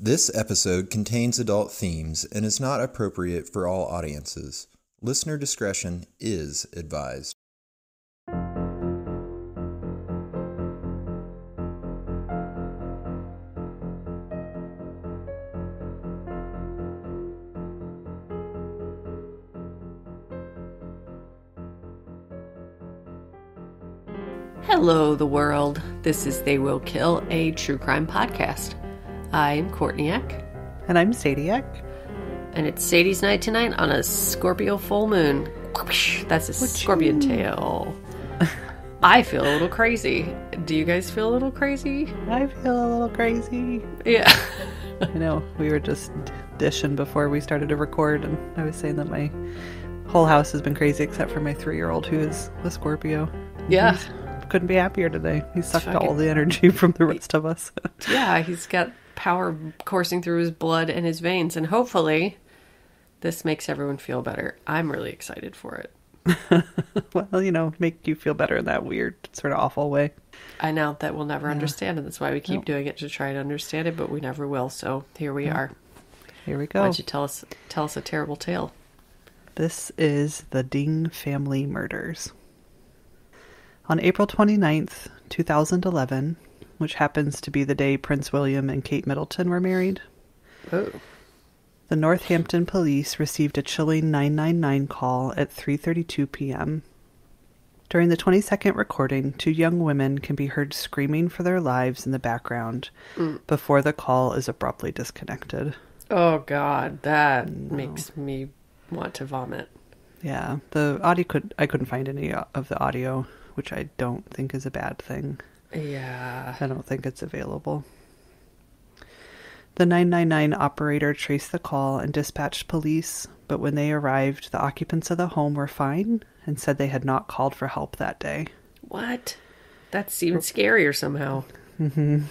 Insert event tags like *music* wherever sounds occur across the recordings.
This episode contains adult themes and is not appropriate for all audiences. Listener discretion is advised. Hello, the world. This is They Will Kill, a true crime podcast. I'm Courtney Eck, And I'm Sadie Eck. and it's Sadie's night tonight on a Scorpio full moon. That's a scorpion tail. *laughs* I feel a little crazy. Do you guys feel a little crazy? I feel a little crazy. Yeah. I know we were just dishing before we started to record, and I was saying that my whole house has been crazy except for my three year old who is a Scorpio. Yeah. He's- couldn't be happier today. He sucked fucking- all the energy *laughs* from the rest of us. Yeah, he's got power coursing through his blood and his veins, and hopefully this makes everyone feel better. I'm really excited for it. *laughs* well, you know, make you feel better in that weird, sort of awful way. I know that we'll never understand it. That's why we keep Nope. doing it to try to understand it, but we never will. So here we are. Here we go. Why don't you tell us tell us a terrible tale? This is the Ding family murders. On April 29th, 2011, which happens to be the day Prince William and Kate Middleton were married, Oh. the Northampton police received a chilling 999 call at 3:32 p.m. During the 20-second recording, two young women can be heard screaming for their lives in the background mm. before the call is abruptly disconnected. Oh god, that makes me want to vomit. Yeah, the audio could I couldn't find any uh, of the audio, which I don't think is a bad thing. Yeah. I don't think it's available. The 999 operator traced the call and dispatched police, but when they arrived, the occupants of the home were fine and said they had not called for help that day. What? That's even scarier somehow. Mm-hmm.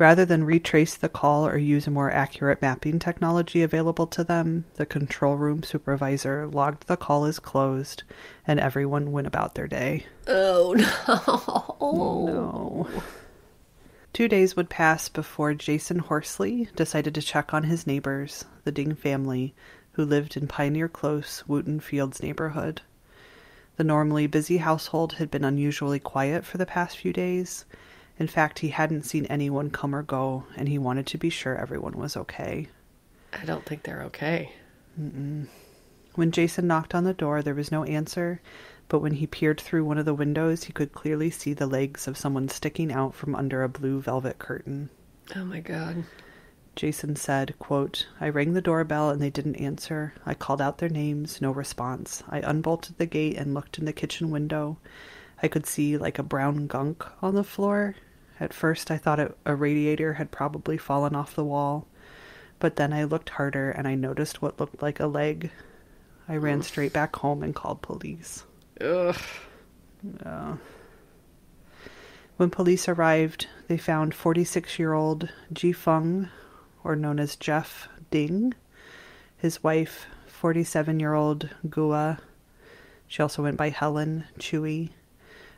Rather than retrace the call or use a more accurate mapping technology available to them, the control room supervisor logged the call as closed and everyone went about their day. Oh *laughs* no. No. Two days would pass before Jason Horsley decided to check on his neighbors, the Ding family, who lived in Pioneer Close, Wootton Fields neighborhood. The normally busy household had been unusually quiet for the past few days. In fact, he hadn't seen anyone come or go, and he wanted to be sure everyone was okay. I don't think they're okay. Mm-mm. When Jason knocked on the door, there was no answer, but when he peered through one of the windows, he could clearly see the legs of someone sticking out from under a blue velvet curtain. Oh my god. Jason said, quote, I rang the doorbell and they didn't answer. I called out their names, no response. I unbolted the gate and looked in the kitchen window. I could see like a brown gunk on the floor. At first, I thought it, a radiator had probably fallen off the wall, but then I looked harder and I noticed what looked like a leg. I ran straight back home and called police. Ugh. When police arrived, they found 46 year old Ji Feng, or known as Jeff Ding, his wife, 47 year old Gua. She also went by Helen Chui,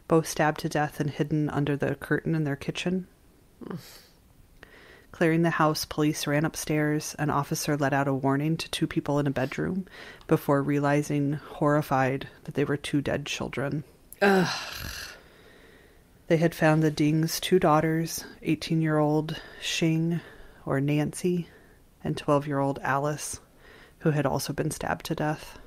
both stabbed to death and hidden under the curtain in their kitchen. Clearing the house, police ran upstairs. An officer let out a warning to two people in a bedroom before realizing, horrified, that they were two dead children. Ugh. They had found the Ding's two daughters, 18 year old Xing, or Nancy, and 12 year old Alice, who had also been stabbed to death.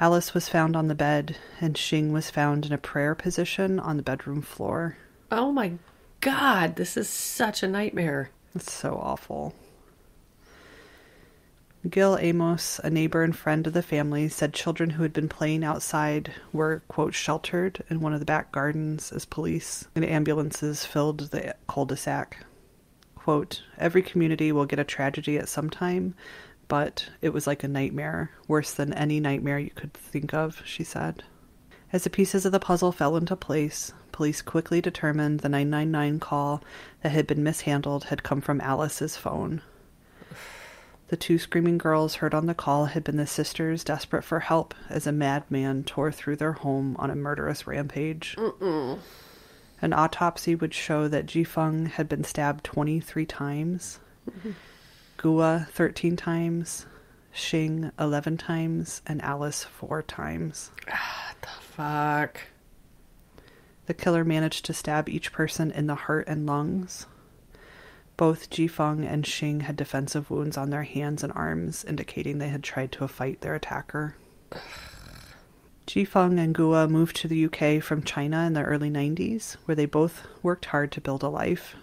Alice was found on the bed, and Xing was found in a prayer position on the bedroom floor. Oh my god, this is such a nightmare. It's so awful. Gil Amos, a neighbor and friend of the family, said children who had been playing outside were, quote, sheltered in one of the back gardens as police and ambulances filled the cul de sac. Quote, every community will get a tragedy at some time, but it was like a nightmare, worse than any nightmare you could think of, she said. As the pieces of the puzzle fell into place, police quickly determined the 999 call that had been mishandled had come from Alice's phone. The two screaming girls heard on the call had been the sisters desperate for help as a madman tore through their home on a murderous rampage. An autopsy would show that Jifeng had been stabbed 23 times, mm-hmm. Gua 13 times, Xing 11 times, and Alice 4 times. Ah, the Fuck. The killer managed to stab each person in the heart and lungs. Both Jifeng and Xing had defensive wounds on their hands and arms, indicating they had tried to fight their attacker. Jifeng and Gua moved to the UK from China in the early 90s, where they both worked hard to build a life.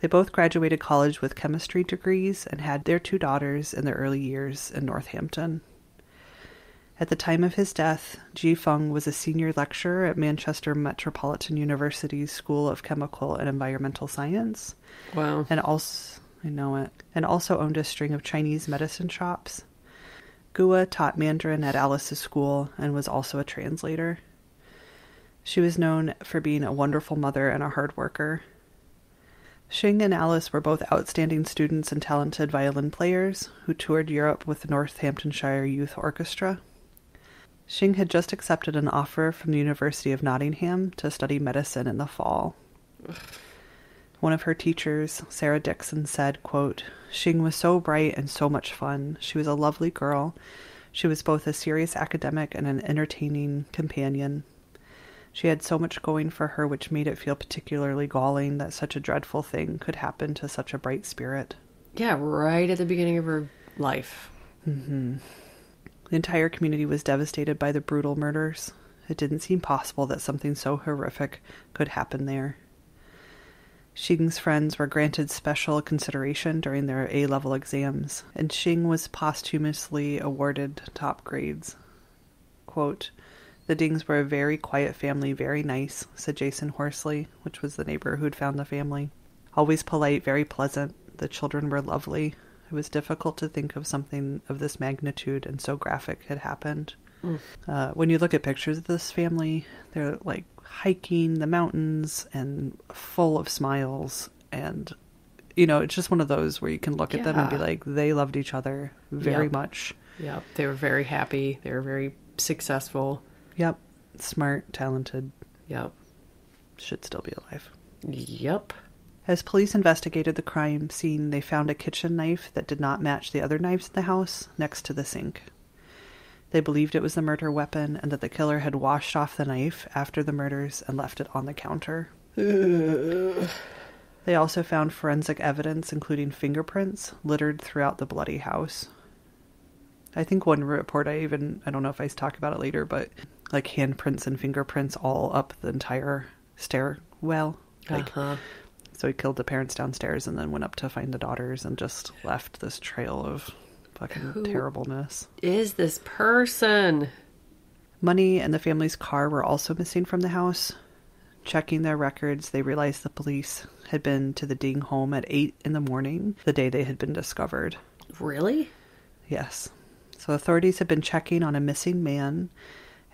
They both graduated college with chemistry degrees and had their two daughters in their early years in Northampton. At the time of his death, Ji Feng was a senior lecturer at Manchester Metropolitan University's School of Chemical and Environmental Science, Wow. and also I know it, and also owned a string of Chinese medicine shops. Gua taught Mandarin at Alice's school and was also a translator. She was known for being a wonderful mother and a hard worker. Xing and Alice were both outstanding students and talented violin players who toured Europe with the Northamptonshire Youth Orchestra. Xing had just accepted an offer from the University of Nottingham to study medicine in the fall. One of her teachers, Sarah Dixon, said, quote, Xing was so bright and so much fun. She was a lovely girl. She was both a serious academic and an entertaining companion. She had so much going for her which made it feel particularly galling that such a dreadful thing could happen to such a bright spirit. Yeah, right at the beginning of her life. Mm-hmm. The entire community was devastated by the brutal murders. It didn't seem possible that something so horrific could happen there. Xing's friends were granted special consideration during their A level exams, and Xing was posthumously awarded top grades. Quote, the Dings were a very quiet family, very nice, said Jason Horsley, which was the neighbor who'd found the family. Always polite, very pleasant. The children were lovely. It was difficult to think of something of this magnitude and so graphic had happened. Uh, when you look at pictures of this family, they're like hiking the mountains and full of smiles. And, you know, it's just one of those where you can look at them and be like, they loved each other very Yep. much. Yep. They were very happy. They were very successful. Yep. Smart, talented, Yep. should still be alive. Yep. As police investigated the crime scene, they found a kitchen knife that did not match the other knives in the house next to the sink. They believed it was the murder weapon and that the killer had washed off the knife after the murders and left it on the counter. *sighs* They also found forensic evidence, including fingerprints, littered throughout the bloody house. I think one report I even, I don't know if I talk about it later, but like handprints and fingerprints all up the entire stairwell. Like, uh-huh. so he killed the parents downstairs and then went up to find the daughters and just left this trail of fucking Who- terribleness. Is this person? Money and the family's car were also missing from the house. Checking their records, they realized the police had been to the Ding home at 8 in the morning, the day they had been discovered. Really? Yes. So authorities had been checking on a missing man,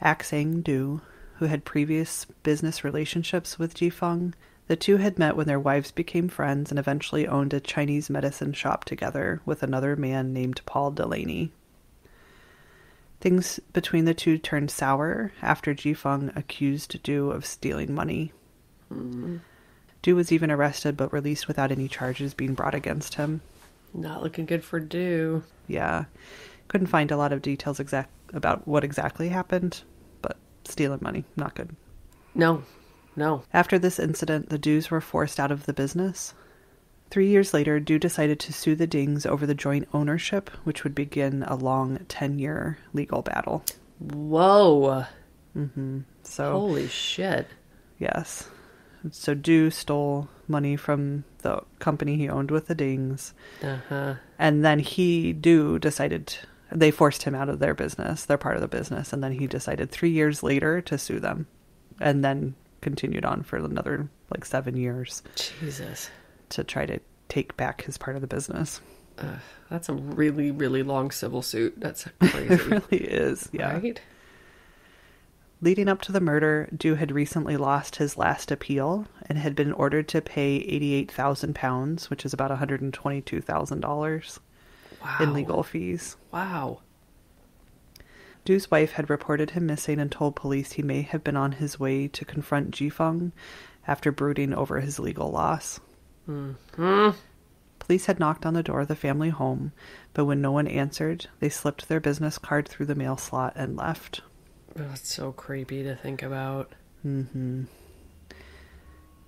Anxiang Du, who had previous business relationships with Jifeng. The two had met when their wives became friends and eventually owned a Chinese medicine shop together with another man named Paul Delaney. Things between the two turned sour after Jifeng accused Du of stealing money. Mm. Du was even arrested but released without any charges being brought against him. Not looking good for Du. Yeah. Couldn't find a lot of details exact about what exactly happened, but stealing money, not good. No. No. After this incident, the Dus were forced out of the business. Three years later, Du decided to sue the Dings over the joint ownership, which would begin a long 10 year legal battle. Whoa. mhm So, Holy shit. yes. So, Du stole money from the company he owned with the Dings. Uh-huh. And then he, do decided, they forced him out of their business, They're part of the business, and then he decided three years later to sue them, and then continued on for another like seven years. Jesus, to try to take back his part of the business. Uh, that's a really, really long civil suit. That's *laughs* crazy. it really is. Yeah. Right? Leading up to the murder, Du had recently lost his last appeal and had been ordered to pay 88,000 pounds, which is about $122,000. Wow. in legal fees. Wow. Du's wife had reported him missing and told police he may have been on his way to confront Jifeng after brooding over his legal loss. Mm-hmm. Police had knocked on the door of the family home, but when no one answered, they slipped their business card through the mail slot and left. Oh, that's so creepy to think about. Mm-hmm.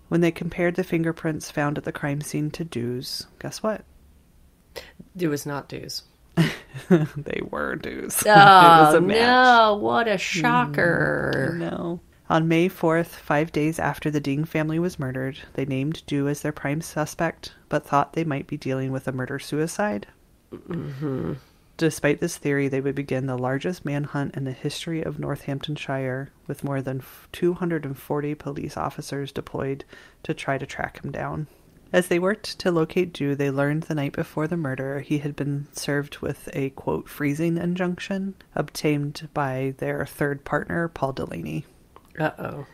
When they compared the fingerprints found at the crime scene to Du's, guess what? It was not Du's. *laughs* they were Du's. *laughs* Oh, no. What a shocker. Mm, no. On May 4th, five days after the Ding family was murdered, they named Du as their prime suspect, but thought they might be dealing with a murder suicide. Mm-hmm. Despite this theory, they would begin the largest manhunt in the history of Northamptonshire, with more than 240 police officers deployed to try to track him down. As they worked to locate Du, they learned the night before the murder he had been served with a quote freezing injunction obtained by their third partner, Paul Delaney. Uh oh.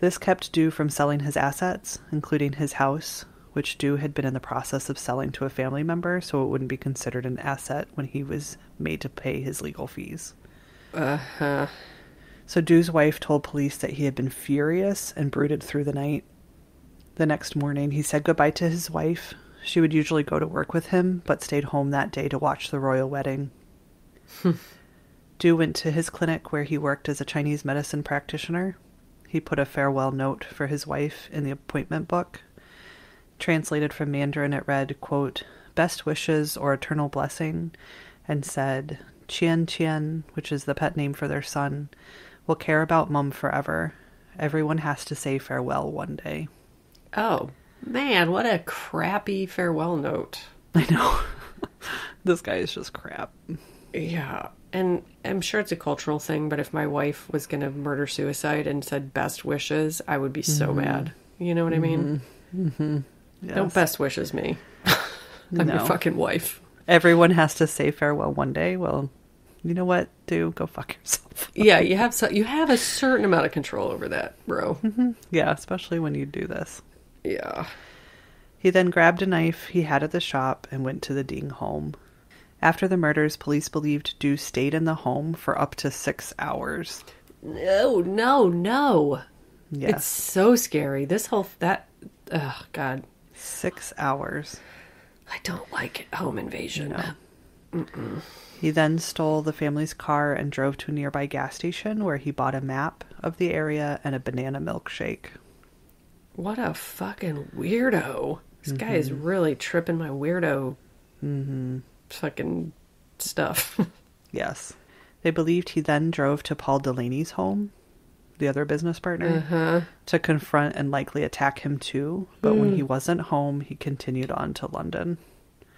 This kept Du from selling his assets, including his house, which Du had been in the process of selling to a family member, so it wouldn't be considered an asset when he was made to pay his legal fees. Uh huh. So Du's wife told police that he had been furious and brooded through the night. The next morning, he said goodbye to his wife. She would usually go to work with him, but stayed home that day to watch the royal wedding. Hmm. Du went to his clinic where he worked as a Chinese medicine practitioner. He put a farewell note for his wife in the appointment book. Translated from Mandarin, it read, quote, Best wishes or eternal blessing, and said, Qian Qian, which is the pet name for their son, will care about Mum forever. Everyone has to say farewell one day. Oh, man, what a crappy farewell note. I know. *laughs* this guy is just crap. Yeah. And I'm sure it's a cultural thing, but if my wife was going to murder suicide and said best wishes, I would be so mm-hmm. mad. You know what I mean? Mm-hmm. Mm-hmm. Yes. Don't best wishes me. *laughs* I'm your fucking wife. Everyone has to say farewell one day. Well, you know what? Do go fuck yourself. *laughs* Yeah, you have so, you have a certain amount of control over that, bro. yeah, especially when you do this. Yeah. He then grabbed a knife he had at the shop and went to the Ding home. After the murders, police believed Du stayed in the home for up to six hours. No, no, no. Yes, It's so scary. This whole that oh god. six hours. I don't like home invasion. He then stole the family's car and drove to a nearby gas station where he bought a map of the area and a banana milkshake. What a fucking weirdo. This guy is really tripping my weirdo mm-hmm. fucking stuff. *laughs* Yes. They believed he then drove to Paul Delaney's home, the other business partner, to confront and likely attack him too. But when he wasn't home, he continued on to London.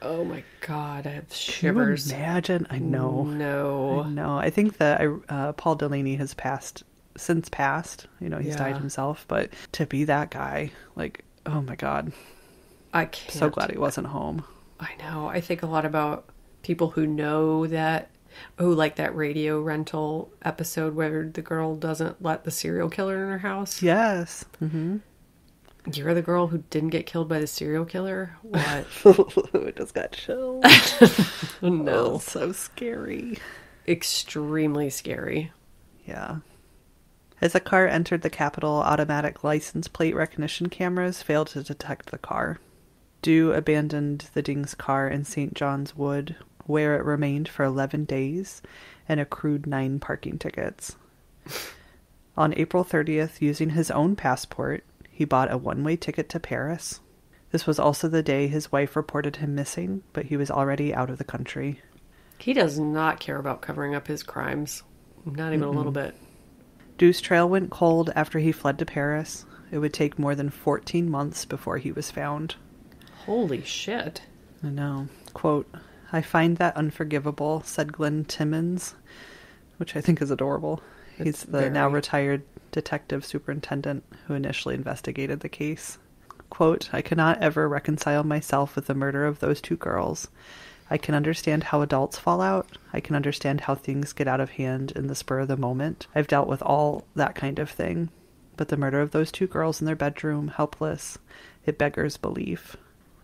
oh my god, I have Can you shivers. imagine? I know. No. I know. I think that uh, Paul Delaney has passed since passed. You know, he's died himself. But to be that guy, like, oh my god, I can't. so glad he wasn't home. I know. I think a lot about people who know that. who like that radio rental episode where the girl doesn't let the serial killer in her house. Yes. Mm-hmm. You're the girl who didn't get killed by the serial killer? What? *laughs* it just got chills. *laughs* no. Oh, so scary. Extremely scary. Yeah. As the car entered the capital, automatic license plate recognition cameras failed to detect the car. Du abandoned the Ding's car in St. John's Wood, where it remained for 11 days and accrued nine parking tickets. *laughs* On April 30th, using his own passport, he bought a one way ticket to Paris. This was also the day his wife reported him missing, but he was already out of the country. He does not care about covering up his crimes. Not even a little bit. Du's trail went cold after he fled to Paris. It would take more than 14 months before he was found. Holy shit. I know. Quote, I find that unforgivable, said Glenn Timmons, which I think is adorable. He's It's the now retired detective superintendent who initially investigated the case. Quote, I cannot ever reconcile myself with the murder of those two girls. I can understand how adults fall out. I can understand how things get out of hand in the spur of the moment. I've dealt with all that kind of thing. But the murder of those two girls in their bedroom, helpless, it beggars belief.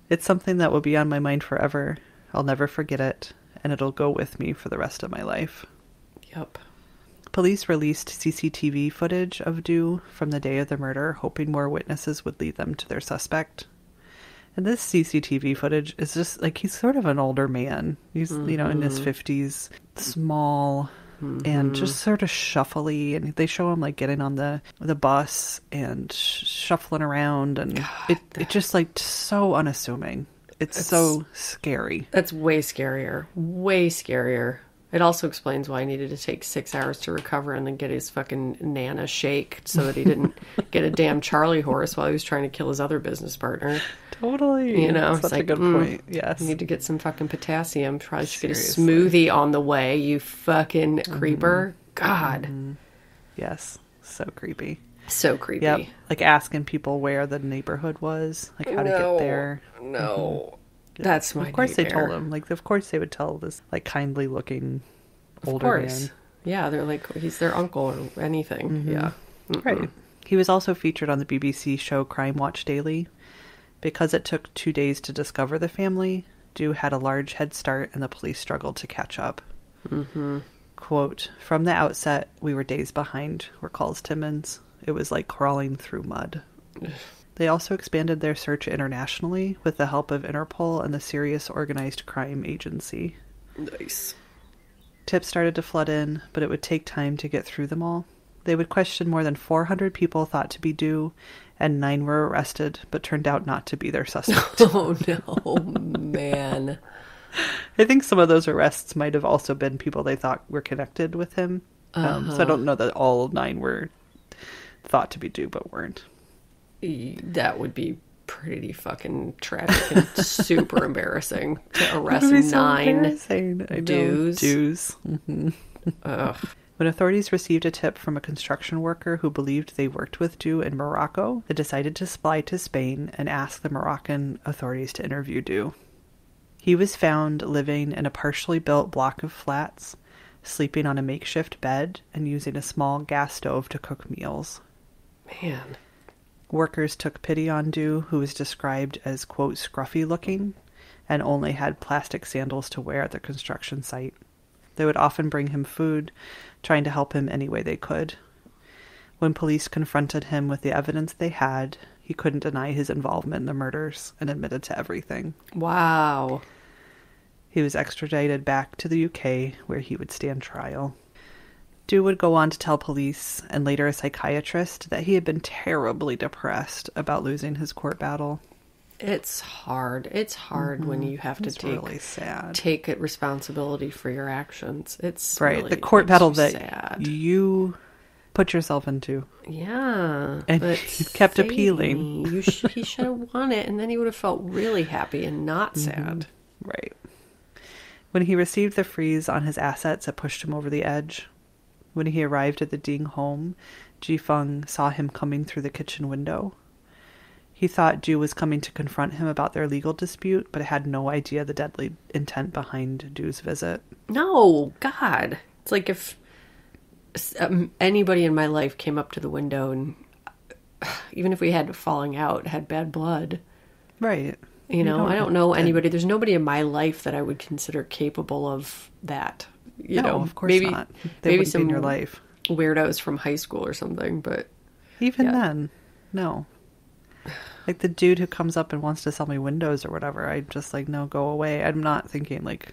It's something that will be on my mind forever. I'll never forget it, and it'll go with me for the rest of my life. Yep. Police released CCTV footage of Du from the day of the murder, hoping more witnesses would lead them to their suspect. And this CCTV footage is just like he's sort of an older man. He's, you know, in his mm-hmm. 50s, small and just mm-hmm. sort of shuffly and they show him like getting on the the bus and sh- shuffling around and it it just like so unassuming. It's, so scary. That's way scarier. Way scarier. It also explains why he needed to take six hours to recover and then get his fucking nana shake so that he didn't *laughs* get a damn Charlie horse while he was trying to kill his other business partner. Totally. You know, such it's a like, good mm, point. Yes. You need to get some fucking potassium. Probably should get a smoothie on the way, you fucking mm-hmm. creeper. God. Mm-hmm. Yes. So creepy. So creepy. Yep. Like asking people where the neighborhood was, like how to get there. No. Mm-hmm. That's my Of course they told him. Like of course they would tell this like kindly looking Of older course. man. Yeah, they're like, he's their uncle or anything. Yeah. Right. He was also featured on the BBC show Crime Watch Daily. Because it took two days to discover the family, Du had a large head start and the police struggled to catch up. Mm-hmm. Quote, From the outset, we were days behind, recalls Timmons. It was like crawling through mud. *sighs* They also expanded their search internationally with the help of Interpol and the Serious Organized Crime Agency. Nice. Tips started to flood in, but it would take time to get through them all. They would question more than 400 people thought to be Du, and nine were arrested, but turned out not to be their suspect. *laughs* Oh no, man. *laughs* I think some of those arrests might have also been people they thought were connected with him. Um, so I don't know that all nine were thought to be Du, but weren't. That would be pretty fucking tragic and super embarrassing to *laughs* arrest It would be so nine. embarrassing. I know. dues. Dues. Ugh. When authorities received a tip from a construction worker who believed they worked with Du in Morocco, they decided to fly to Spain and ask the Moroccan authorities to interview Du. He was found living in a partially built block of flats, sleeping on a makeshift bed, and using a small gas stove to cook meals. Man. Workers took pity on Du, who was described as, quote, scruffy looking, and only had plastic sandals to wear at the construction site. They would often bring him food, trying to help him any way they could. When police confronted him with the evidence they had, he couldn't deny his involvement in the murders and admitted to everything. Wow. He was extradited back to the UK, where he would stand trial. Du would go on to tell police and later a psychiatrist that he had been terribly depressed about losing his court battle. It's hard. It's hard when you have to Mm-hmm. It's take really sad. take it responsibility for your actions. It's right, really the court battle that sad. you put yourself into. Yeah, And but *laughs* he kept appealing. You sh- he should have won it, and then he would have felt really happy and not Mm-hmm. sad. Right. When he received the freeze on his assets, it pushed him over the edge. When he arrived at the Ding home, Ji Feng saw him coming through the kitchen window. He thought Du was coming to confront him about their legal dispute, but had no idea the deadly intent behind Du's visit. No, God, it's like if um, anybody in my life came up to the window and *sighs* even if we had falling out, had bad blood. Right. You know, I don't know anybody. There's nobody in my life that I would consider capable of that. You no, know, of course maybe not. They maybe some in your life. weirdos from high school or something. But Even Yeah. then, no. Like the dude who comes up and wants to sell me windows or whatever, I just like no, go away. I'm not thinking like.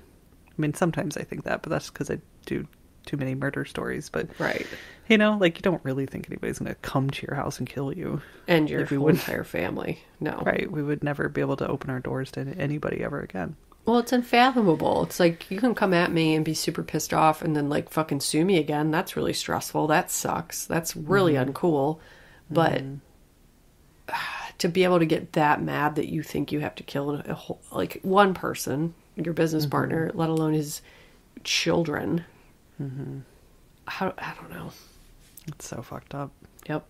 I mean, sometimes I think that, but that's because I do too many murder stories. But right, you know, like you don't really think anybody's going to come to your house and kill you, and your whole entire family. No, right? We would never be able to open our doors to anybody ever again. Well, it's unfathomable. It's like you can come at me and be super pissed off and then like fucking sue me again. That's really stressful. That sucks. That's really mm-hmm. uncool. But mm-hmm. *sighs* to be able to get that mad that you think you have to kill a whole, like one person, your business partner, let alone his children. How I don't know. It's so fucked up. Yep.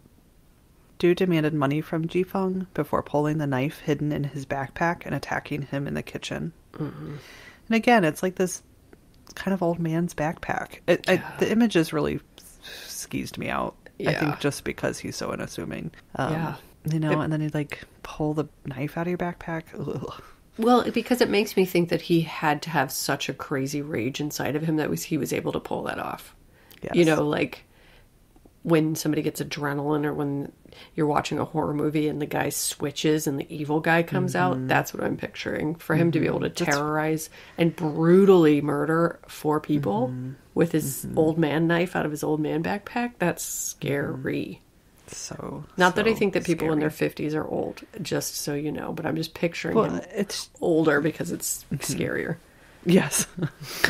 Du demanded money from Jifeng before pulling the knife hidden in his backpack and attacking him in the kitchen. Mm-hmm. And again, it's like this kind of old man's backpack. It, I, the images really skeezed me out. I think just because he's so unassuming. Um, Yeah. You know, It- and then he'd like pull the knife out of your backpack. Ugh. Well, because it makes me think that he had to have such a crazy rage inside of him that was he was able to pull that off. Yes. You know, like when somebody gets adrenaline or when you're watching a horror movie and the guy switches and the evil guy comes out. Mm-hmm. That's what I'm picturing. For him to be mm-hmm. able to terrorize and brutally murder four people mm-hmm. with his old man knife out of his old man backpack, that's scary. So Not that I think that people in their 50s are old, just so you know, but I'm just picturing well, it's older because it's mm-hmm. scarier. Yes.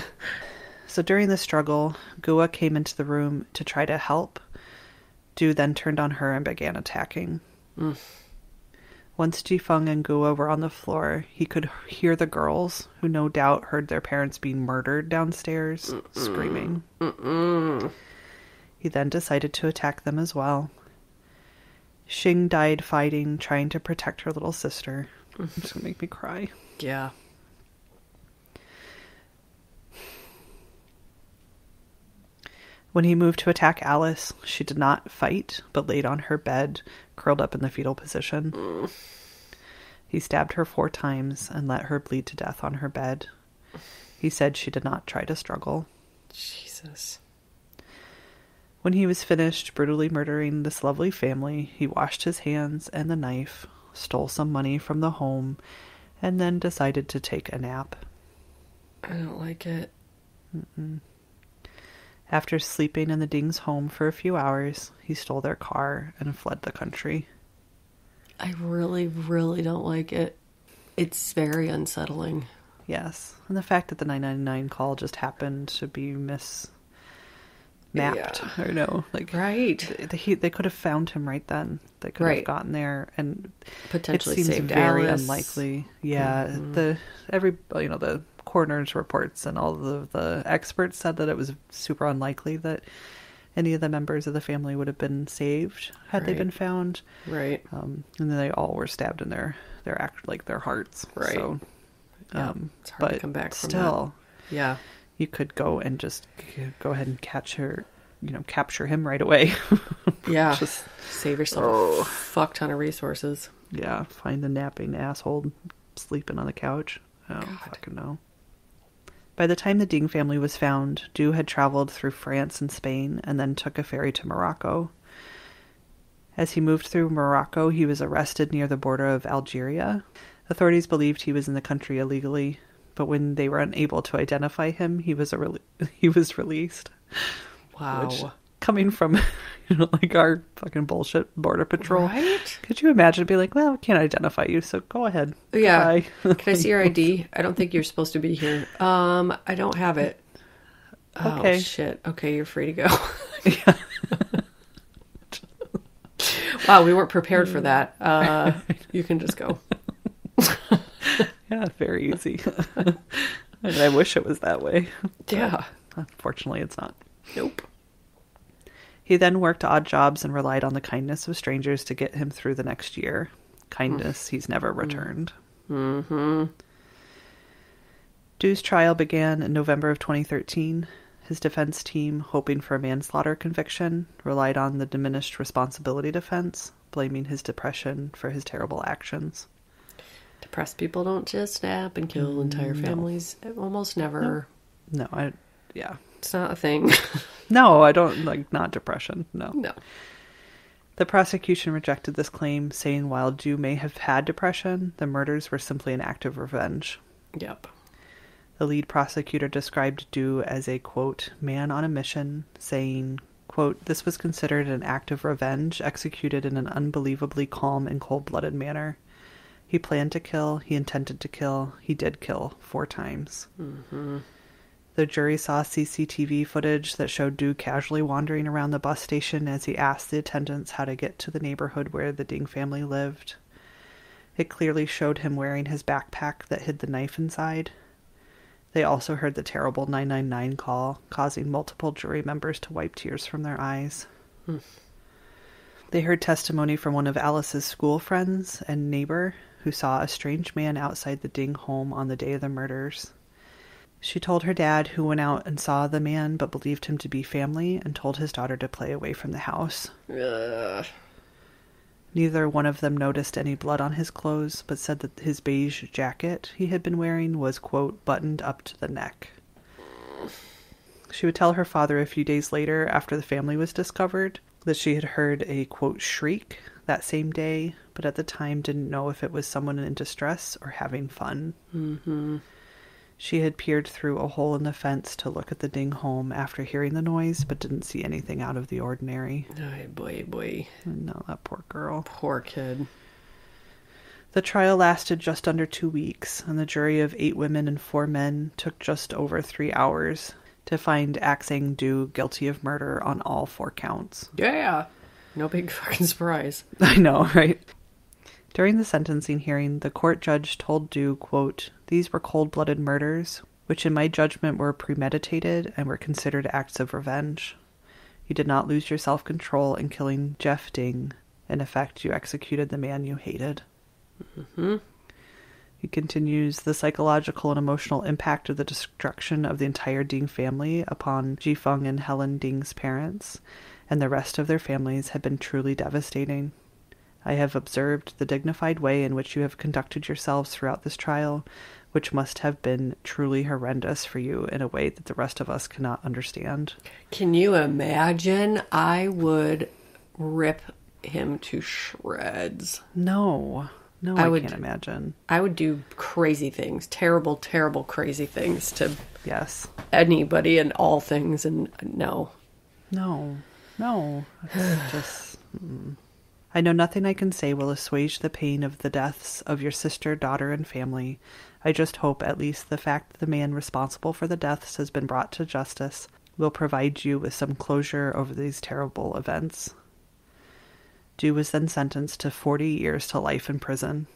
*laughs* so during the struggle, Gua came into the room to try to help. Du then turned on her and began attacking. Mm. Once Jifeng and Gua were on the floor, he could hear the girls, who no doubt heard their parents being murdered downstairs, screaming. He then decided to attack them as well. Xing died fighting, trying to protect her little sister. It's gonna make me cry. Yeah. When he moved to attack Alice, she did not fight, but laid on her bed, curled up in the fetal position. Mm. He stabbed her four times and let her bleed to death on her bed. He said she did not try to struggle. Jesus. When he was finished brutally murdering this lovely family, he washed his hands and the knife, stole some money from the home, and then decided to take a nap. I don't like it. After sleeping in the Ding's home for a few hours, he stole their car and fled the country. I really, really don't like it. It's very unsettling. Yes, and the fact that the 999 call just happened to be mis mapped, or no, like Right. They, he, they could have found him right then. They could Right. have gotten there, and Potentially it seems very Alice. unlikely. Yeah, the every you know the coroner's reports and all of the experts said that it was super unlikely that any of the members of the family would have been saved had they been found. Right. Um, and then they all were stabbed in their their act like their hearts. Right. So, Yeah, um, it's hard to but come back from that. Yeah. You could go and just go ahead and catch her, you know, capture him right away. *laughs* Yeah. Just- save yourself a oh. fuck ton of resources. yeah, find the napping asshole sleeping on the couch. Don't God. fucking know. By the time the Ding family was found, Du had traveled through France and Spain and then took a ferry to Morocco. As he moved through Morocco, he was arrested near the border of Algeria. Authorities believed he was in the country illegally, but when they were unable to identify him, he was a rel- *laughs* he was released. Wow. Which, coming from *laughs* you know like our fucking bullshit border patrol, Right? could you imagine being like, well, we can't identify you, so go ahead. Yeah. Can I see your *laughs* ID? I don't think you're supposed to be here. Um, I don't have it. Oh, Okay. shit. Okay, you're free to go. wow, we weren't prepared for that. Uh, you can just go. Yeah, very easy. *laughs* and I wish it was that way. Yeah. Unfortunately, it's not. Nope. He then worked odd jobs and relied on the kindness of strangers to get him through the next year. Kindness he's never returned. Mm-hmm. Du's trial began in November of 2013. His defense team, hoping for a manslaughter conviction, relied on the diminished responsibility defense, blaming his depression for his terrible actions. Depressed people don't just snap and kill entire mm, families. Almost never. No, I, yeah. It's not a thing. *laughs* No, I don't like not depression. No. no. The prosecution rejected this claim, saying while Du may have had depression, the murders were simply an act of revenge. Yep. The lead prosecutor described Du as a quote, man on a mission, saying, quote, this was considered an act of revenge executed in an unbelievably calm and cold blooded manner. He planned to kill, he intended to kill, he did kill four times. Mm-hmm. The jury saw CCTV footage that showed Du casually wandering around the bus station as he asked the attendants how to get to the neighborhood where the Ding family lived. It clearly showed him wearing his backpack that hid the knife inside. They also heard the terrible 999 call, causing multiple jury members to wipe tears from their eyes. Hmm. They heard testimony from one of Alice's school friends and neighbor who saw a strange man outside the Ding home on the day of the murders. She told her dad, who went out and saw the man but believed him to be family, and told his daughter to play away from the house. Ugh. Neither one of them noticed any blood on his clothes, but said that his beige jacket he had been wearing was, quote, buttoned up to the neck. She would tell her father a few days later, after the family was discovered, that she had heard a quote shriek that same day, but at the time didn't know if it was someone in distress or having fun. Mm-hmm. She had peered through a hole in the fence to look at the Ding home after hearing the noise, but didn't see anything out of the ordinary. Oh, boy, boy. No, that poor girl. Poor kid. The trial lasted just under two weeks, and the jury of eight women and four men took just over three hours to find Anxiang Du guilty of murder on all four counts. Yeah. No big *laughs* fucking surprise. I know, right? During the sentencing hearing, the court judge told Du, quote, These were cold blooded murders, which in my judgment were premeditated and were considered acts of revenge. You did not lose your self control in killing Jeff Ding. In effect, you executed the man you hated. Mm-hmm. He continues the psychological and emotional impact of the destruction of the entire Ding family upon Ji Feng and Helen Ding's parents and the rest of their families had been truly devastating. I have observed the dignified way in which you have conducted yourselves throughout this trial, which must have been truly horrendous for you in a way that the rest of us cannot understand. Can you imagine? I would rip him to shreds. No. No, I, I would, can't imagine. I would do crazy things, terrible, terrible, crazy things to yes anybody and all things, and no, no, no, just. Mm. I know nothing I can say will assuage the pain of the deaths of your sister, daughter, and family. I just hope at least the fact that the man responsible for the deaths has been brought to justice will provide you with some closure over these terrible events. Du was then sentenced to 40 years to life in prison.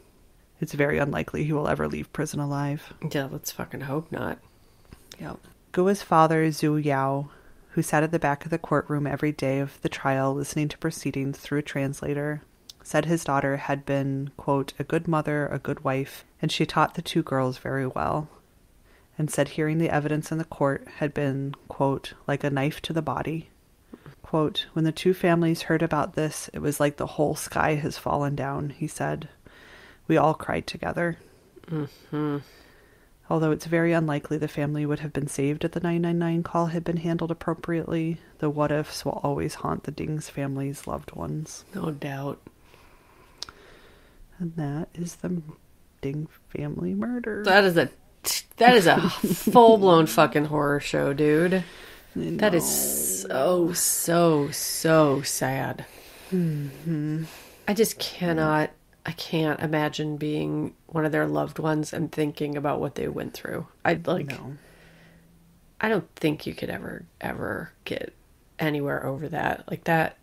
It's very unlikely he will ever leave prison alive. Yeah, let's fucking hope not. Yep. Guo's father, Zhu Yao, who sat at the back of the courtroom every day of the trial listening to proceedings through a translator, said his daughter had been, quote, a good mother, a good wife, and she taught the two girls very well, and said hearing the evidence in the court had been, quote, like a knife to the body. Quote, when the two families heard about this, it was like the whole sky has fallen down, he said. We all cried together. Mm-hmm. Although it's very unlikely the family would have been saved if the 999 call had been handled appropriately, the what ifs will always haunt the Dings family's loved ones. No doubt. And that is the Ding family murder. That is a that is a full blown *laughs* fucking horror show, dude. That is so, so, so sad. Mm-hmm. I just cannot, I can't imagine being one of their loved ones and thinking about what they went through. I like, no. I don't think you could ever, ever get anywhere over that. Like that,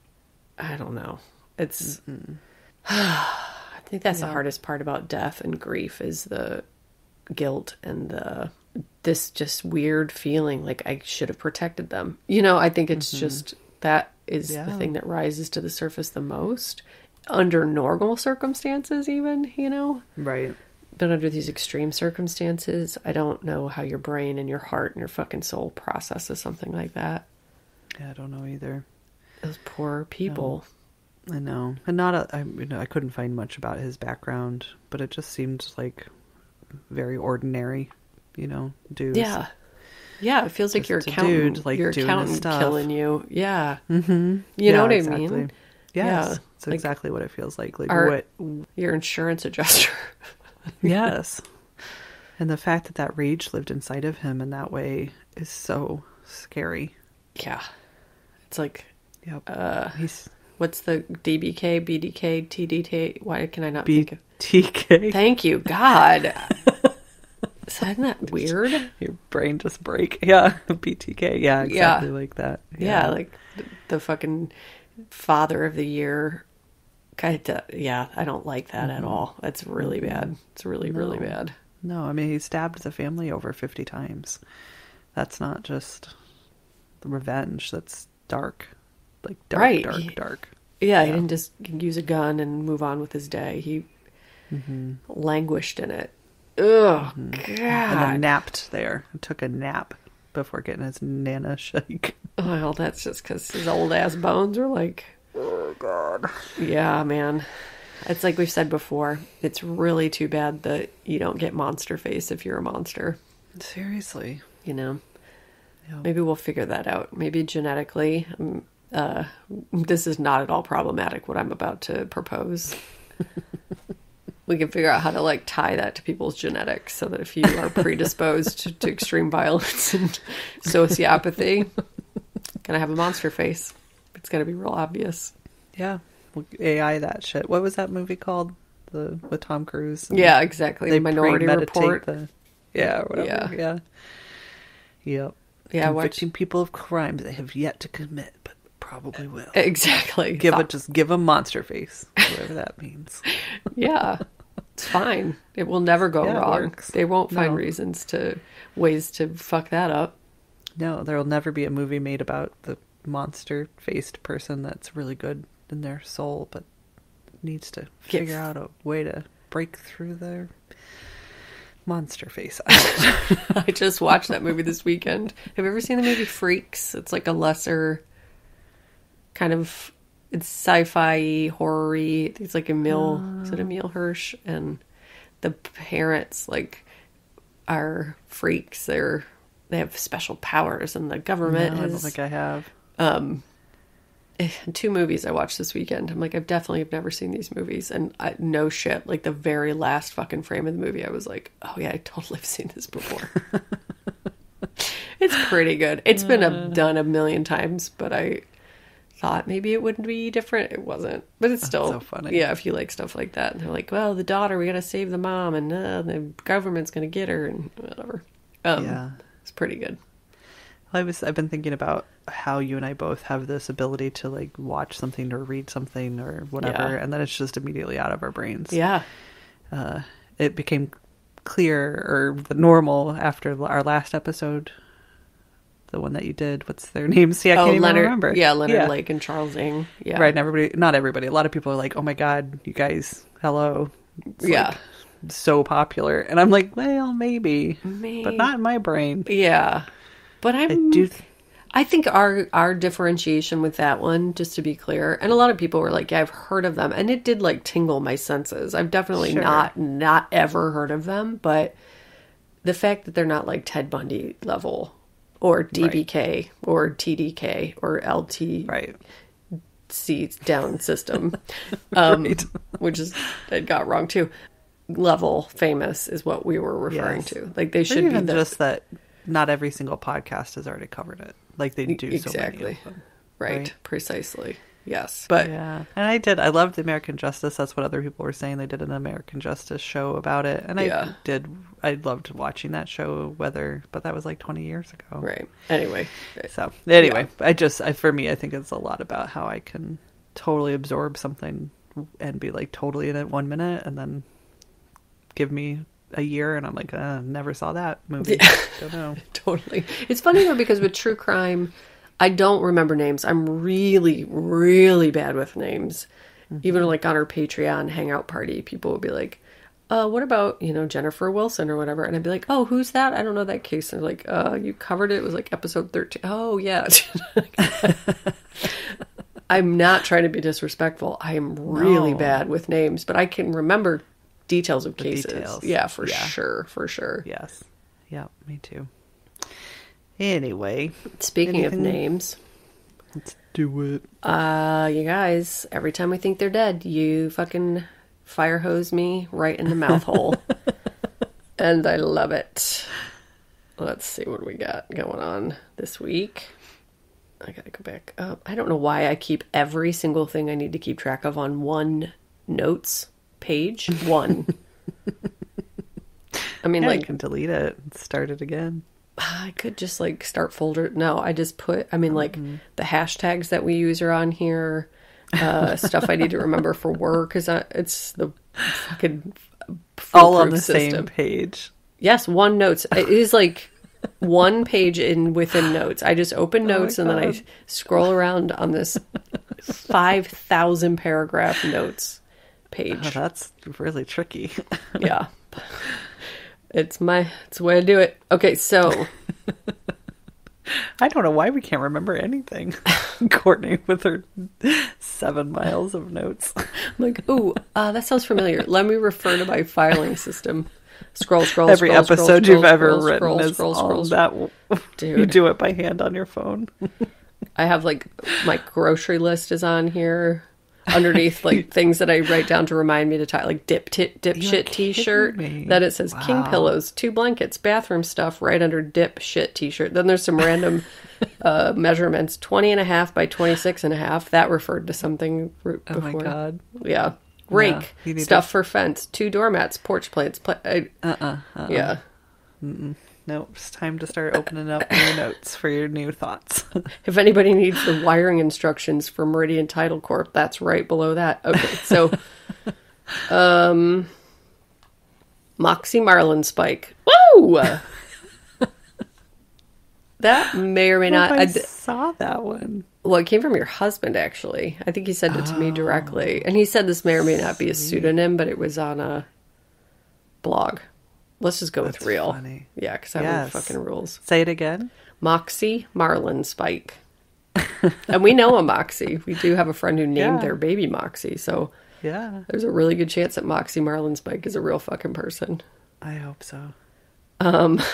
I don't know. It's, *sighs* I think that's yeah. the hardest part about death and grief is the guilt and the this just weird feeling like I should have protected them. You know, I think it's mm-hmm. just that is yeah. the thing that rises to the surface the most under normal circumstances even, you know. Right. But under these extreme circumstances, I don't know how your brain and your heart and your fucking soul processes something like that. Yeah, I don't know either. Those poor people. No. I know. And not a, I, you know, I couldn't find much about his background, but it just seemed like very ordinary you know, dudes. Yeah. Yeah, it feels Just like your accountant, dude, like your accountant killing you. Yeah. Mm-hmm. You yeah, know what exactly. I mean? Yes. Yeah. It's like, exactly what it feels like. Like our, what your insurance adjuster. *laughs* yes. And the fact that that rage lived inside of him in that way is so scary. Yeah. It's like yep. Uh, He's what's the DBK, BDK, TDT? Why can I not B- think of TK? Thank you, God. *laughs* Isn't that weird? Your brain just break. Yeah, *laughs* BTK. Yeah, exactly yeah. like that. Yeah, yeah like the, the, fucking father of the year. Kind of, yeah, I don't like that mm-hmm. at all. That's really bad. It's really, no. really bad. No, I mean he stabbed the family over fifty times. That's not just revenge. That's dark, like dark, right. dark, dark. Yeah, yeah, he didn't just use a gun and move on with his day. He mm-hmm. languished in it Oh mm-hmm. God! And then napped there. Took a nap before getting his nana shake. *laughs* Well, that's just because his old ass bones are like. Oh God! Yeah, man. It's like we've said before. It's really too bad that you don't get monster face if you're a monster. Seriously. You know. Yeah. Maybe we'll figure that out. Maybe genetically. Um, uh, this is not at all problematic, what I'm about to propose. *laughs* we can figure out how to like tie that to people's genetics so that if you are predisposed to extreme violence and sociopathy, gonna have a monster face. It's gonna be real obvious. Yeah. We'll AI that shit. What was that movie called? The with Tom Cruise. Yeah, exactly. They Minority Report. The, yeah, whatever. Yeah. Yeah. Yep. Yeah, watch- Convicting people of crimes they have yet to commit, but probably will. Exactly. Give Thought- it just give a monster face, whatever that means. *laughs* Yeah. It's fine. It will never go Yeah, wrong. They won't find No. reasons to ways to fuck that up. No, there will never be a movie made about the monster faced person that's really good in their soul, but needs to Get figure f- out a way to break through their monster face. I *laughs* *laughs* I just watched that movie this weekend. Have you ever seen the movie Freaks? It's like a lesser kind of it's sci-fi horror It's like Emile is it Emile Hirsch and the parents like are freaks. They're they have special powers and the government No, I don't think I have. Um, *laughs* two movies I watched this weekend. I'm like, I've definitely have never seen these movies, and I, no shit. Like the very last fucking frame of the movie, I was like, oh yeah, I totally have seen this before. *laughs* it's pretty good. It's been a, done a million times, but I thought maybe it wouldn't be different. It wasn't, but it's still so funny. Yeah, if you like stuff like that, and they're like, well, the daughter, we gotta save the mom, and uh, the government's gonna get her, and whatever. Um, Yeah. it's pretty good. I was I've been thinking about how you and I both have this ability to like watch something or read something or whatever, Yeah. and then it's just immediately out of our brains. Yeah, uh, it became clear or the normal after our last episode, the one that you did. What's their *laughs* names? See, I oh can't even Leonard, remember. yeah, Leonard Lake and Charles Ng. Yeah, Right, and everybody, not everybody. A lot of people are like, "Oh my god, you guys, hello." It's Yeah. like so popular, and I'm like, well, maybe, Maybe. but not in my brain. Yeah. But I'm, I do. I think our our differentiation with that one, just to be clear, and a lot of people were like, "Yeah, I've heard of them," and it did like tingle my senses. I've definitely Sure. not not ever heard of them, but the fact that they're not like Ted Bundy level or DBK or TDK or LT Right. down *laughs* system, um, Right. which is it got wrong too. Level famous is what we were referring Yes. to. Like they should be the just that. Not every single podcast has already covered it, like they do so many exactly of them. right, right? precisely. Yes, but Yeah, and I did. I loved American Justice. That's what other people were saying. They did an American Justice show about it, and I Yeah. did. I loved watching that show. Whether, but that was like twenty years ago. right. Anyway, So anyway, I just, I for me, I think it's a lot about how I can totally absorb something and be like totally in it one minute, and then give me a year, and I'm like, uh, never saw that movie. Don't know. *laughs* totally. It's funny though because with true crime, I don't remember names. I'm really, really bad with names. Even like on our Patreon hangout party, people would be like, uh, what about, you know, Jennifer Wilson or whatever? And I'd be like, oh, who's that? I don't know that case. And they're like, uh, you covered it. It was like episode 13. Oh, yeah. *laughs* I'm not trying to be disrespectful. I am really No. bad with names, but I can remember details of cases. details. Yeah, for Yeah. sure. For sure. Yes. Yeah, me too. Anyway, Speaking of names, let's do it. Uh, you guys, every time we think they're dead, you fucking fire hose me right in the mouth hole. *laughs* and I love it. Let's see what we got going on this week. I gotta go back up. I don't know why I keep every single thing I need to keep track of on one notes page. One. *laughs* I mean, Yeah, like, you can delete it and start it again. I could just like start folder. No, I just put. I mean, like Mm-hmm. the hashtags that we use are on here. Uh, *laughs* stuff I need to remember for work is on. It's the fucking All on the same page. Yes, one notes. It *laughs* is like one page in within notes. I just open notes and then I Oh scroll around on this *laughs* five thousand paragraph notes Oh, page. that's really tricky. yeah. It's my it's the way I do it. Okay, so *laughs* I don't know why we can't remember anything. *laughs* Courtney with her seven miles of notes. I'm like, ooh, uh, that sounds familiar. Let me refer to my filing system. Scroll, scroll, Every scroll, episode scroll, you've ever scroll, written scroll, is scroll, all scroll, that. You do it by hand on your phone. *laughs* I have like my grocery list is on here underneath like *laughs* things that I write down to remind me to tie like dip tit dip You're shit t-shirt me. that it says king pillows, two blankets, bathroom stuff right under dip shit t-shirt. Then there's some random *laughs* uh measurements 20 and a half by 26 and a half. That referred to something r- Oh before. my god. Yeah. Rake, need stuff to- for fence, two doormats, porch plants. Pla- I, Uh uh Yeah. Nope. It's time to start opening up new *laughs* notes for your new thoughts. *laughs* If anybody needs the wiring instructions for Meridian Title Corp, that's right below that. Okay, so *laughs* um Moxie Marlinspike. Woo! that may or may not I I d- saw that one. well, it came from your husband actually. I think he sent it to me directly. And he said this may or may not be a pseudonym, but it was on a blog. Let's just go with real. funny. Yeah, because that Yes. one fucking rules. Say it again. Moxie Marlinspike. and we know a Moxie. We do have a friend who named Yeah. their baby Moxie. So Yeah, there's a really good chance that Moxie Marlinspike is a real fucking person. I hope so. Um, *laughs*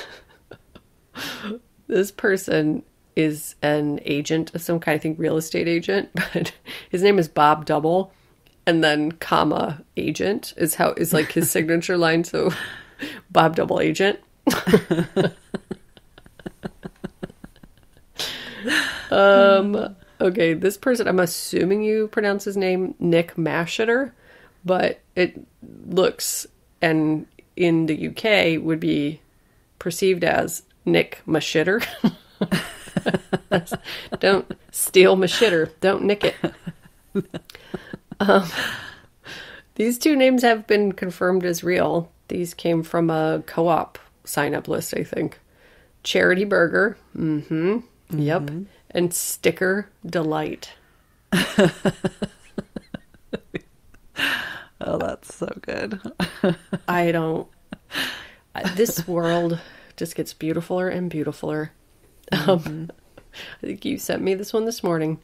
This person is an agent of some kind, I think real estate agent, *laughs* but his name is Bob Double. And then comma agent is how is like his *laughs* signature line. So Bob Double agent. *laughs* um okay, this person I'm assuming you pronounce his name Nick Masheter, but it looks and in the UK would be perceived as Nick Mashitter. *laughs* Don't steal Mashitter. Don't nick it. Um, these two names have been confirmed as real. These came from a co op sign up list, I think. Charity Burger. Mm hmm. Yep. And Sticker Delight. *laughs* Oh, that's so good. *laughs* I don't. This world just gets beautifuler and beautifuler. Um, *laughs* I think you sent me this one this morning.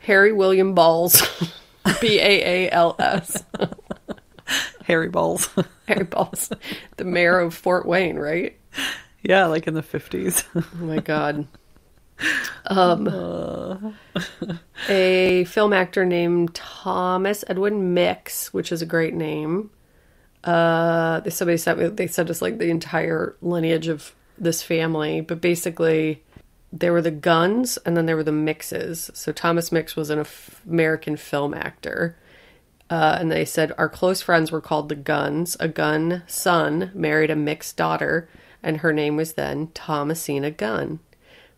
Harry William Balls. B A A L S. Harry balls. *laughs* Harry Balls. The mayor of Fort Wayne, right? yeah, like in the fifties. *laughs* Oh my god. Um, a film actor named Thomas Edwin Mix, which is a great name. Uh, they somebody sent me. They sent us like the entire lineage of this family, but basically, there were the Guns, and then there were the Mixes. So Thomas Mix was an American film actor. Uh, and they said our close friends were called the Guns. A gun son married a mixed daughter, and her name was then Thomasina Gunn,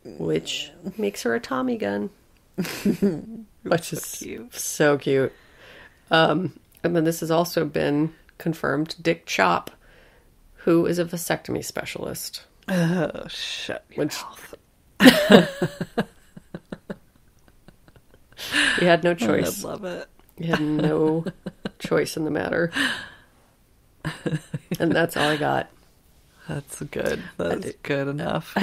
which makes her a Tommy gun, *laughs* which is cute. so cute. Um, and then this has also been confirmed. Dick Chop, who is a vasectomy specialist, oh, shut your which mouth. *laughs* he had no *laughs* I choice. love it. He had no *laughs* choice in the matter. And that's all I got. That's good. That's good enough.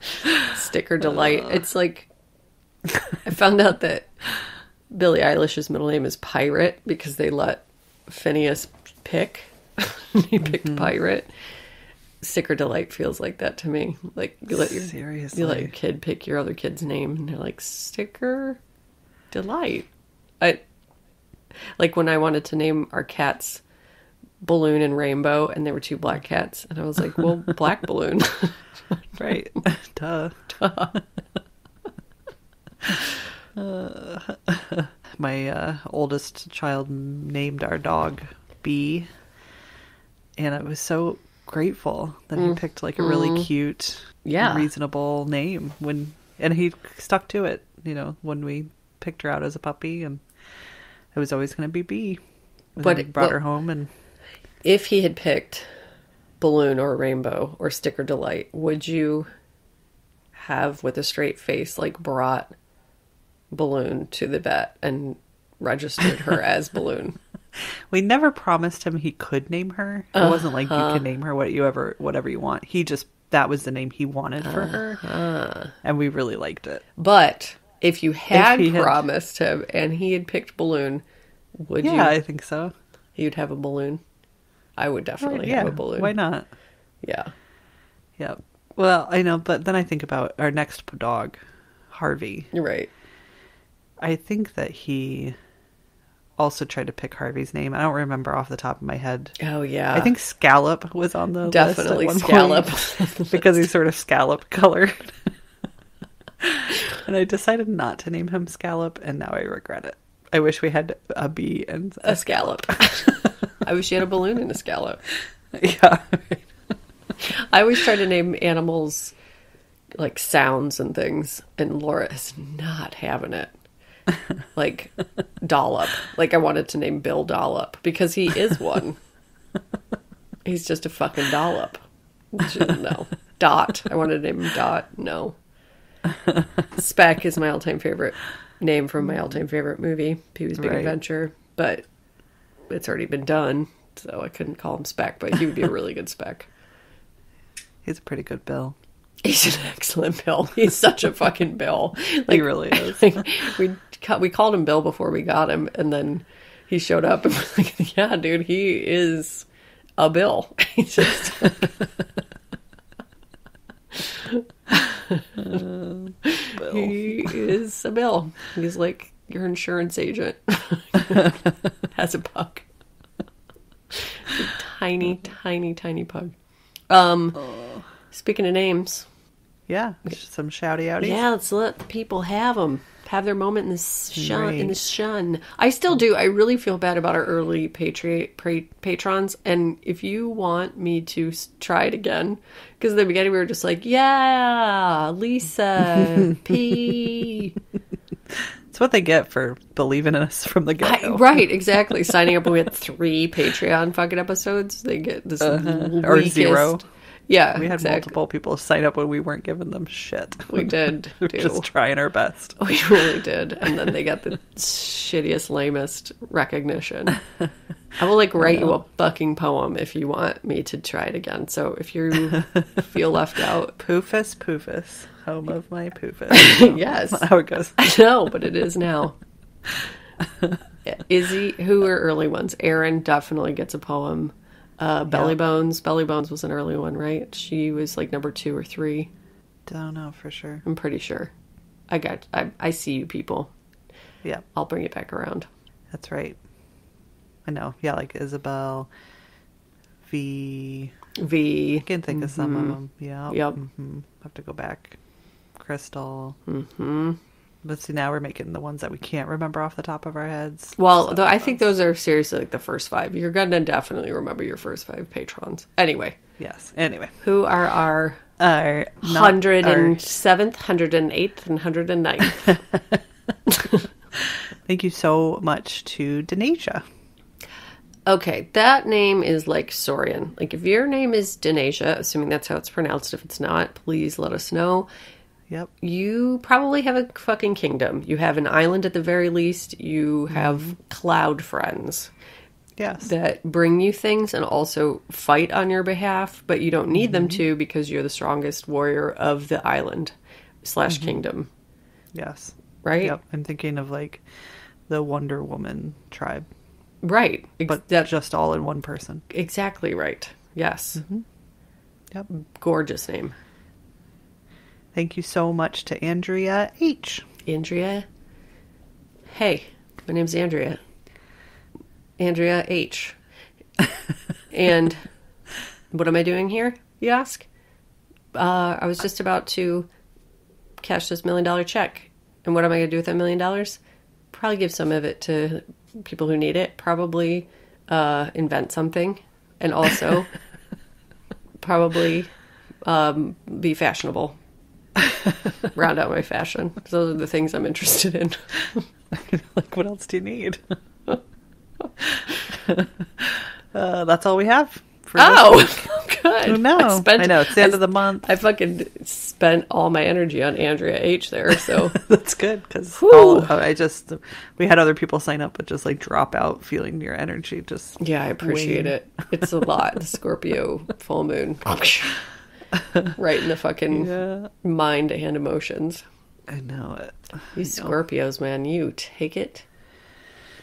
*laughs* Sticker delight. It's like I found out that Billie Eilish's middle name is Pirate because they let Finneas pick. *laughs* he picked mm-hmm. Pirate. Sticker delight feels like that to me. Like you let your Seriously. you let your kid pick your other kid's name, and they're like Sticker delight. I like when I wanted to name our cats Balloon and Rainbow, and there were two black cats, and I was like, well, *laughs* Black Balloon. *laughs* right. *laughs* Duh. Uh, my uh, oldest child named our dog B, and it was so grateful that he picked like a really mm-hmm. cute, Yeah. reasonable name when, and he stuck to it. You know, when we picked her out as a puppy, and it was always going to be B. And But it- brought well- her home, and if he had picked balloon or rainbow or sticker delight would you have with a straight face like brought balloon to the vet and registered her *laughs* as balloon *laughs* We never promised him he could name her. It wasn't like you Uh-huh. can name her what you ever whatever you want. He just that was the name he wanted for her. Uh-huh. And we really liked it. but if you had had- promised him and he had picked balloon would Yeah, you I think so. You'd have a balloon. I would definitely yeah, have a balloon. why not? Yeah. Yeah. Well, I know, but then I think about our next dog, Harvey. You're right. I think that he also tried to pick Harvey's name. I don't remember off the top of my head. Oh yeah. I think Scallop was on the definitely list at one scallop. *laughs* *laughs* because he's sort of scallop colored. *laughs* and I decided not to name him Scallop, and now I regret it. I wish we had a bee and a scallop. I wish you had a balloon and a scallop. yeah. I always try to name animals like sounds and things, and Laura is not having it. Like Dollop. Like I wanted to name Bill Dollop because he is one. He's just a fucking dollop. No. Dot. I wanted to name him Dot. No. Speck is my all time favorite name from my all time favorite movie, Pee Wee's Big Right. Adventure. But it's already been done, so I couldn't call him Speck, but he would be a really good Speck. He's a pretty good Bill. He's an excellent Bill. He's such a fucking Bill. Like, He really is. *laughs* Like, we ca- we called him Bill before we got him, and then he showed up, and *laughs* we're like, "Yeah, dude, he is a Bill." *laughs* He's just he is a Bill. He's like your insurance agent. Has a pug. A tiny, tiny, tiny pug. Um, speaking of names, Yeah. Some shouty outies. yeah, let's let the people have them. Have their moment in the shun. In the shun. I still do. I really feel bad about our early patri- pra- patrons. And if you want me to try it again, because in the beginning we were just like, yeah, Lisa, *laughs* P. It's what they get for believing in us from the get go. right, exactly. *laughs* Signing up, when we had three Patreon fucking episodes. They get this Uh-huh. Or zero. Yeah, We had exactly. multiple people sign up when we weren't giving them shit. We did. *laughs* We were just trying our best. We really did. And then they got the shittiest, lamest recognition. I will like write you a fucking poem if you want me to try it again. So if you feel left out, *laughs* Poofus, Poofus, home of my Poofus. *laughs* yes. How it goes. I know, but it is now. Izzy, who are early ones? Aaron definitely gets a poem. Uh, Belly Bones. Belly Bones was an early one, right? She was like number two or three. Don't know for sure. I'm pretty sure. I got. I, I see you people. Yeah, I'll bring it back around. that's right. I know. Yeah, like Isabel, V. V. I can think of some of them. Yeah. Yep. hmm Have to go back. Crystal. Mm-hmm. But see, now we're making the ones that we can't remember off the top of our heads. Well, So though I uh, think those are seriously like the first five. You're gonna definitely remember your first five patrons. Anyway, Yes. Anyway. who are our Our hundred and seventh, hundred and eighth, and hundred and ninth? *laughs* *laughs* Thank you so much to Denasia. Okay, that name is like Sorian. Like if your name is Denasia, assuming that's how it's pronounced, if it's not, please let us know. Yep. You probably have a fucking kingdom. You have an island at the very least. You have mm-hmm. cloud friends Yes. that bring you things and also fight on your behalf, but you don't need them mm-hmm. to because you're the strongest warrior of the island slash mm-hmm. kingdom, yes. right? Yep. I'm thinking of like the Wonder Woman tribe, Right. Ex- but that's just all in one person. exactly right. Yes. Yep. Gorgeous name. Thank you so much to Andrea H. Andrea. Hey, my name's Andrea. Andrea H. *laughs* and what am I doing here, you ask? Uh, I was just about to cash this million dollar check. And what am I going to do with that million dollars? Probably give some of it to people who need it. Probably uh, invent something. And also *laughs* probably um, be fashionable *laughs* round out my fashion. Those are the things I'm interested in. *laughs* like, what else do you need? *laughs* uh, that's all we have. For this Oh, week. good. I know. I know. It's the end of the month. I fucking spent all my energy on Andrea H there. So That's good because I just we had other people sign up, but just like drop out, feeling your energy. Just yeah, I appreciate Wayne. it. It's a lot. The Scorpio full moon, *laughs* right in the fucking yeah, mind and emotions. I know it. You Scorpios, man, you take it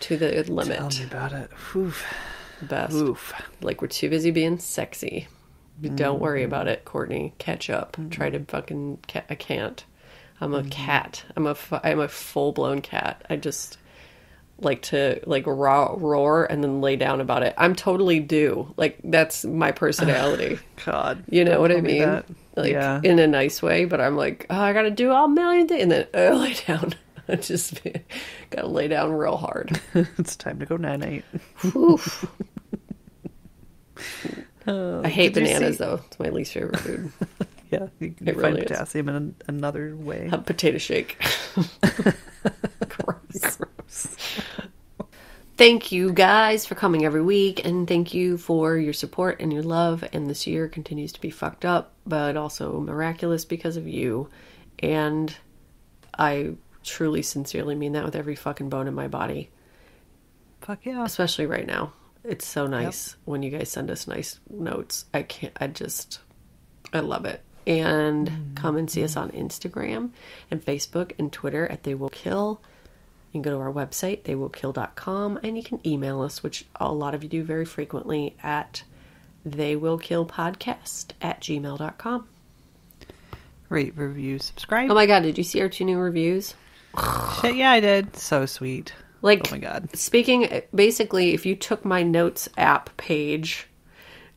to the limit. Tell me about it. The best. Oof. Like we're too busy being sexy. Don't worry Mm-hmm. about it, Courtney. Catch up. Try to fucking. Ca- I can't. I'm a cat. I'm a. fu- I'm a full blown cat. I just like to like raw roar and then lay down about it. I'm totally due. Like that's my personality. *laughs* God. You know what I tell me mean? Like yeah. in a nice way, but I'm like, oh, I gotta do a million things, and then uh, *laughs* lay down. *laughs* I just gotta lay down real hard. it's time to go night night. Oof. I hate bananas see- though. It's my least favorite food. Yeah, you can It find really is. potassium in an- another way. A potato shake. Gross. Thank you guys for coming every week, and thank you for your support and your love. And this year continues to be fucked up, but also miraculous because of you. And I truly, sincerely mean that with every fucking bone in my body, Fuck yeah. especially right now. It's so nice when you guys send us nice notes. I can't, I just, I love it. And mm. come and see us on Instagram and Facebook and Twitter at They Will Kill. You can go to our website, theywillkill.com, and you can email us, which a lot of you do very frequently, at theywillkillpodcast at gmail.com. Rate, review, subscribe. Oh my god, did you see our two new reviews? *sighs* Shit, yeah, I did. So sweet. Like, Oh my God. Speaking, basically, if you took my notes app page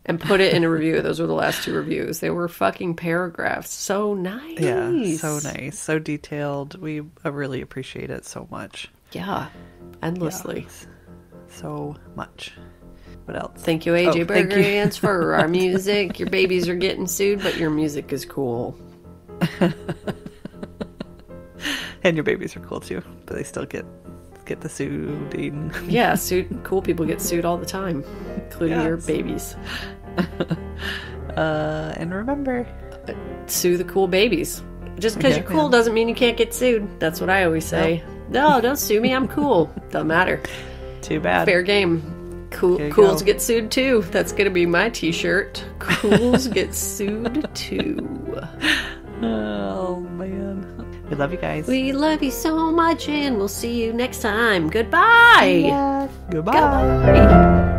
and put it in a review, those were the last two reviews. They were fucking paragraphs. So nice. Yeah, so nice, so detailed. We really appreciate it so much. Yeah, endlessly. So much. What else? Thank you, AJ Oh, thank you. Burgerians, for our *laughs* music. Your babies are getting sued, but your music is cool. *laughs* And your babies are cool too, but they still get get the soothing. Yeah, sued, cool people get sued all the time, including your babies. *laughs* Uh, and remember, Sue the cool babies. Just because Yeah, you're cool man. doesn't mean you can't get sued. That's what I always say. No, don't sue me. I'm cool. *laughs* Doesn't matter. too bad. Fair game. Cool, cools go. get sued too. That's gonna be my T-shirt. Cools *laughs* get sued too. Oh man, we love you guys. We love you so much, and we'll see you next time. Goodbye. Goodbye. Goodbye.